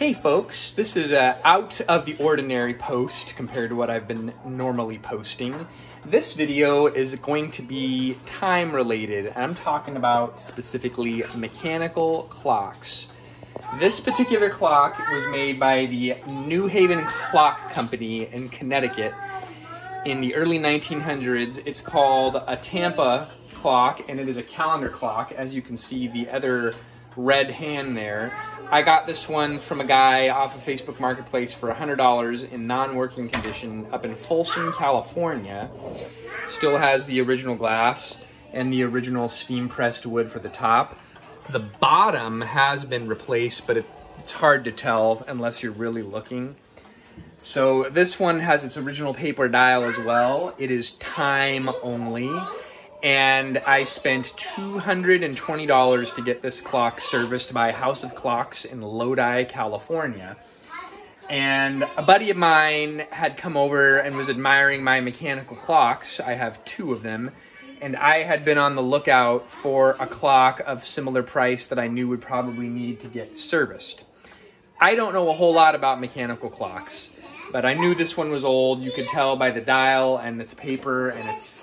Hey folks, this is a out of the ordinary post compared to what I've been normally posting. This video is going to be time related. I'm talking about specifically mechanical clocks. This particular clock was made by the New Haven Clock Company in Connecticut in the early 1900s. It's called a Tampa clock and it is a calendar clock as you can see the other red hand there. I got this one from a guy off of Facebook Marketplace for $100 in non-working condition up in Folsom, California. Still has the original glass and the original steam pressed wood for the top. The bottom has been replaced, but it's hard to tell unless you're really looking. So this one has its original paper dial as well. It is time only and I spent $220 to get this clock serviced by House of Clocks in Lodi, California. And a buddy of mine had come over and was admiring my mechanical clocks. I have two of them. And I had been on the lookout for a clock of similar price that I knew would probably need to get serviced. I don't know a whole lot about mechanical clocks, but I knew this one was old. You could tell by the dial and its paper and its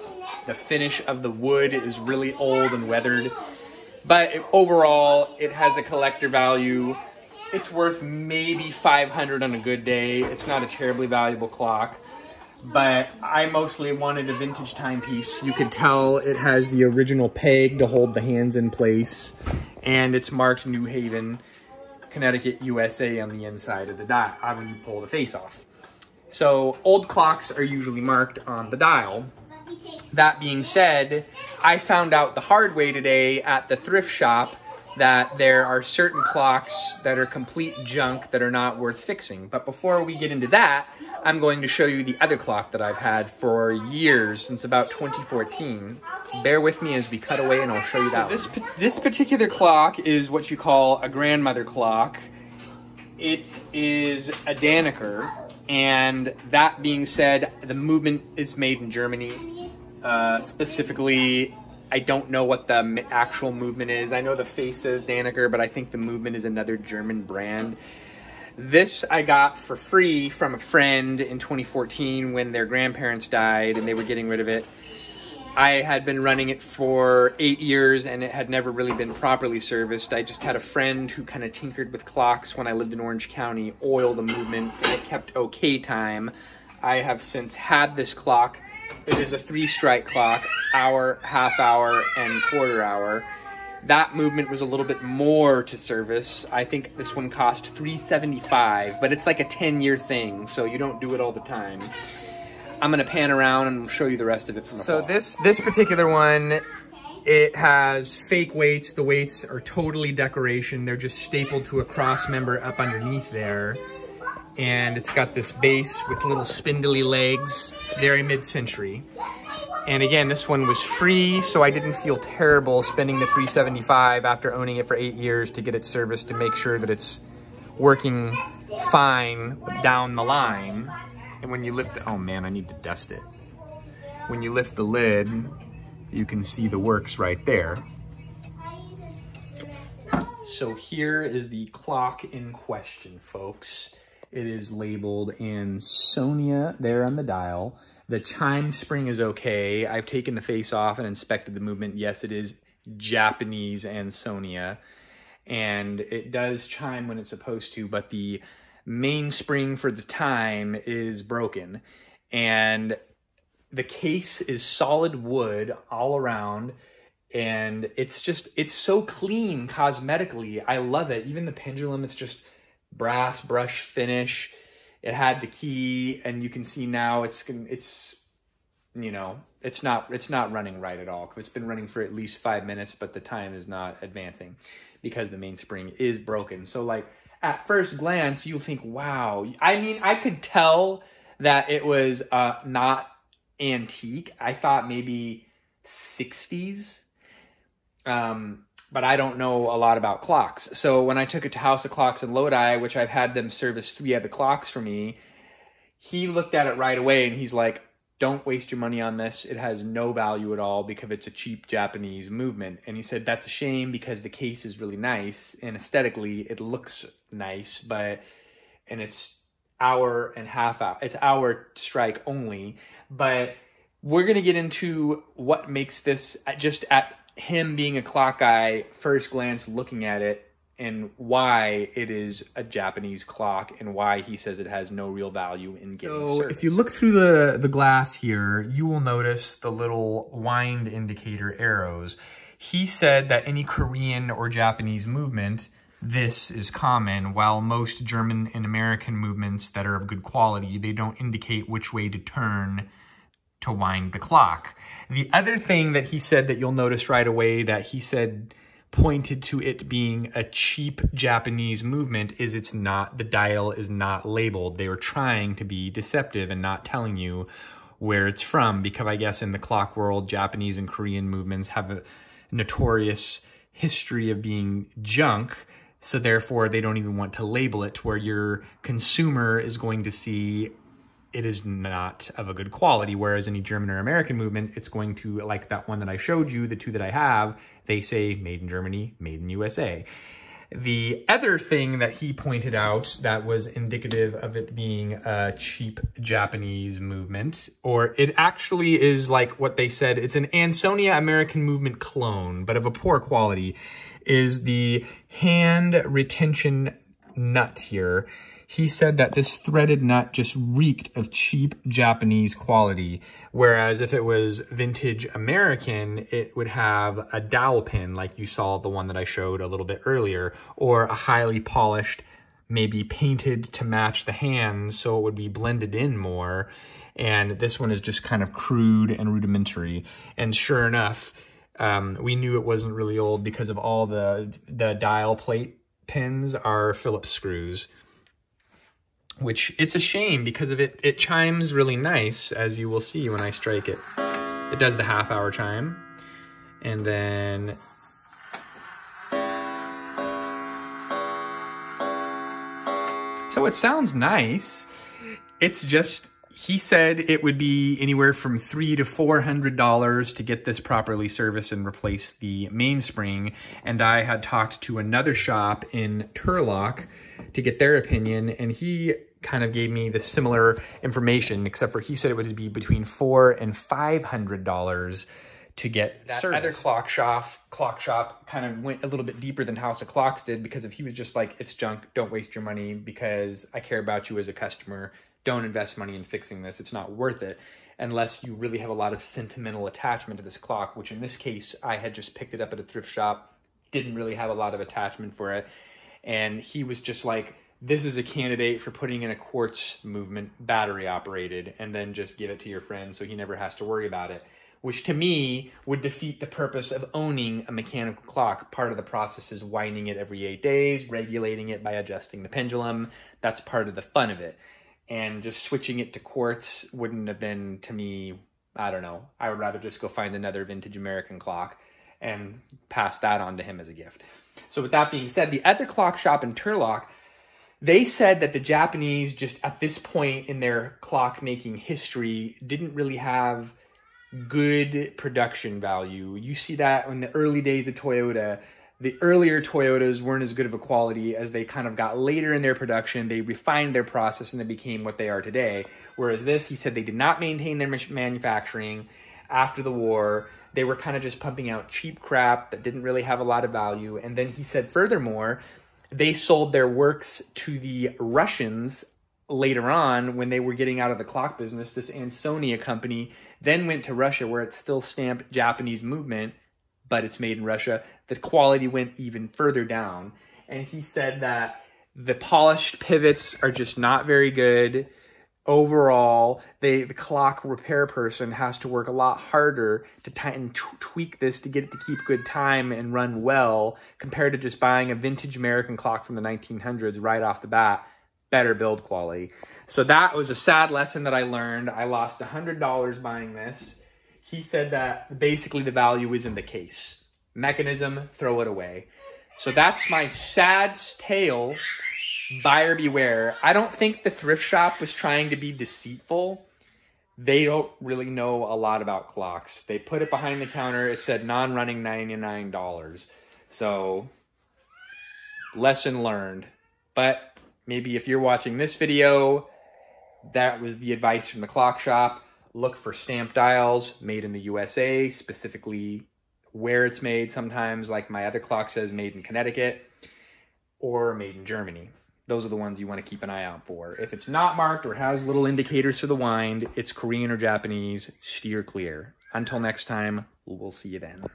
the finish of the wood is really old and weathered. But overall, it has a collector value. It's worth maybe 500 on a good day. It's not a terribly valuable clock. But I mostly wanted a vintage timepiece. You could tell it has the original peg to hold the hands in place. And it's marked New Haven, Connecticut, USA on the inside of the dial uh, when you pull the face off. So old clocks are usually marked on the dial that being said, I found out the hard way today at the thrift shop that there are certain clocks that are complete junk that are not worth fixing. But before we get into that, I'm going to show you the other clock that I've had for years, since about 2014. Bear with me as we cut away and I'll show you that so this, this particular clock is what you call a grandmother clock. It is a Danneker, and that being said, the movement is made in Germany uh, specifically, I don't know what the actual movement is. I know the face says but I think the movement is another German brand. This I got for free from a friend in 2014 when their grandparents died and they were getting rid of it. I had been running it for eight years and it had never really been properly serviced. I just had a friend who kind of tinkered with clocks when I lived in Orange County, oil the movement, and it kept okay time. I have since had this clock it is a three strike clock, hour, half hour, and quarter hour. That movement was a little bit more to service. I think this one cost 375, but it's like a 10 year thing, so you don't do it all the time. I'm gonna pan around and show you the rest of it from the So this this particular one, it has fake weights. The weights are totally decoration. They're just stapled to a cross member up underneath there and it's got this base with little spindly legs, very mid-century. And again, this one was free, so I didn't feel terrible spending the 375 after owning it for eight years to get it serviced to make sure that it's working fine down the line. And when you lift the, oh man, I need to dust it. When you lift the lid, you can see the works right there. So here is the clock in question, folks. It is labeled Ansonia there on the dial. The chime spring is okay. I've taken the face off and inspected the movement. Yes, it is Japanese Ansonia. And it does chime when it's supposed to, but the mainspring for the time is broken. And the case is solid wood all around and it's just it's so clean cosmetically i love it even the pendulum it's just brass brush finish. It had the key, and you can see now it's it's you know it's not it's not running right at all. It's been running for at least five minutes, but the time is not advancing because the mainspring is broken. So like at first glance, you'll think, wow. I mean, I could tell that it was uh, not antique. I thought maybe 60s. Um, but I don't know a lot about clocks. So when I took it to House of Clocks in Lodi, which I've had them service three other clocks for me, he looked at it right away and he's like, don't waste your money on this. It has no value at all because it's a cheap Japanese movement. And he said that's a shame because the case is really nice and aesthetically it looks nice, but and it's hour and half hour. It's hour strike only, but we're going to get into what makes this uh, just at him being a clock guy first glance looking at it and why it is a Japanese clock and why he says it has no real value in getting So service. if you look through the, the glass here, you will notice the little wind indicator arrows. He said that any Korean or Japanese movement, this is common, while most German and American movements that are of good quality, they don't indicate which way to turn to wind the clock. The other thing that he said that you'll notice right away that he said pointed to it being a cheap Japanese movement is it's not, the dial is not labeled. They were trying to be deceptive and not telling you where it's from because I guess in the clock world, Japanese and Korean movements have a notorious history of being junk. So therefore, they don't even want to label it where your consumer is going to see it is not of a good quality. Whereas any German or American movement, it's going to, like that one that I showed you, the two that I have, they say made in Germany, made in USA. The other thing that he pointed out that was indicative of it being a cheap Japanese movement, or it actually is like what they said, it's an Ansonia American movement clone, but of a poor quality, is the hand retention nut here he said that this threaded nut just reeked of cheap Japanese quality. Whereas if it was vintage American, it would have a dowel pin like you saw the one that I showed a little bit earlier, or a highly polished, maybe painted to match the hands so it would be blended in more. And this one is just kind of crude and rudimentary. And sure enough, um, we knew it wasn't really old because of all the, the dial plate pins are Phillips screws which it's a shame because of it it chimes really nice as you will see when I strike it. It does the half hour chime and then So it sounds nice. It's just he said it would be anywhere from three to four hundred dollars to get this properly serviced and replace the mainspring. And I had talked to another shop in Turlock to get their opinion, and he kind of gave me the similar information, except for he said it would be between four and five hundred dollars to get that service. other clock shop clock shop kind of went a little bit deeper than House of Clocks did because if he was just like it's junk, don't waste your money because I care about you as a customer. Don't invest money in fixing this. It's not worth it unless you really have a lot of sentimental attachment to this clock, which in this case I had just picked it up at a thrift shop, didn't really have a lot of attachment for it. And he was just like this is a candidate for putting in a quartz movement battery operated and then just give it to your friend so he never has to worry about it which to me would defeat the purpose of owning a mechanical clock. Part of the process is winding it every eight days, regulating it by adjusting the pendulum. That's part of the fun of it. And just switching it to quartz wouldn't have been, to me, I don't know. I would rather just go find another vintage American clock and pass that on to him as a gift. So, with that being said, the other clock shop in Turlock, they said that the Japanese, just at this point in their clock making history, didn't really have good production value. You see that in the early days of Toyota. The earlier Toyotas weren't as good of a quality as they kind of got later in their production. They refined their process and they became what they are today. Whereas this, he said they did not maintain their manufacturing after the war. They were kind of just pumping out cheap crap that didn't really have a lot of value. And then he said, furthermore, they sold their works to the Russians later on when they were getting out of the clock business. This Ansonia company then went to Russia where it's still stamped Japanese movement, but it's made in Russia. The quality went even further down. And he said that the polished pivots are just not very good. Overall, they the clock repair person has to work a lot harder to tighten tweak this to get it to keep good time and run well compared to just buying a vintage American clock from the 1900s right off the bat better build quality. So that was a sad lesson that I learned. I lost $100 buying this. He said that basically the value is in the case. Mechanism, throw it away. So that's my sad tale. Buyer beware. I don't think the thrift shop was trying to be deceitful. they don't really know a lot about clocks. They put it behind the counter. It said non-running $99. So lesson learned. But maybe if you're watching this video, that was the advice from the clock shop. Look for stamp dials made in the USA, specifically where it's made sometimes, like my other clock says made in Connecticut or made in Germany. Those are the ones you want to keep an eye out for. If it's not marked or has little indicators for the wind, it's Korean or Japanese, steer clear. Until next time, we'll see you then.